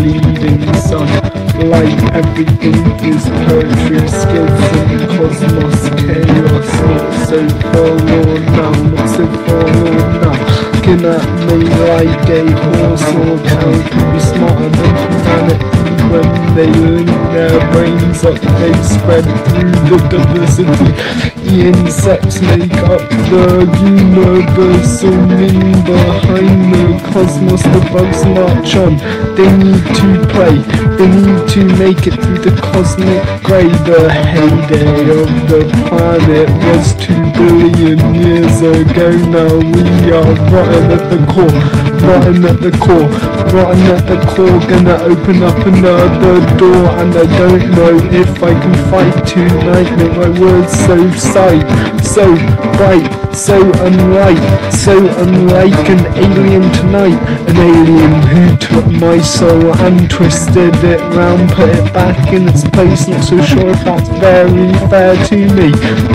bleeding sun. Light, everything is poetry, skills in cosmos, chaos. Not so forlorn now, not so forlorn now. Looking at me like a horse or cow, be smarter than humanity when they link their brains up, they spread through the diversity. The insects make up the universal meaning behind the cosmos. The bugs march on. They need to play. They need to make it through the cosmic grey. The heyday of the planet was two billion years ago. Now we are rotten at the core. Rotten at the core. Rotten at the core. Gonna open up another door, and I don't know if I can fight tonight. Make my words so sight, so bright, so unlike, so unlike an alien tonight. An alien who took my soul and twisted it round, put it back in its place. Not so sure if that's very fair to me.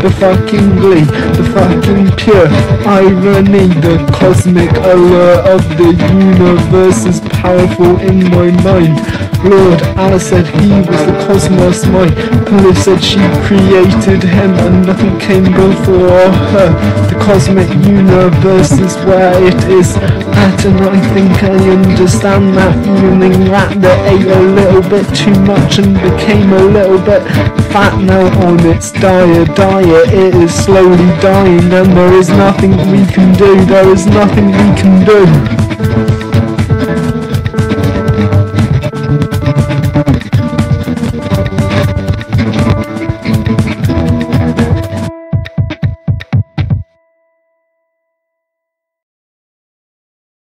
The fucking glee, the fucking pure irony, the cosmic alert of the universe is powerful in my mind. Lord, Alice said he was the cosmos mind. Police said she created him and nothing came before her. The cosmic universe is where it is at and I think I understand that feeling that they ate a little bit too much and became a little bit fat now on its diet. Diet, it is slowly dying and there is nothing we can do. There is nothing we can do.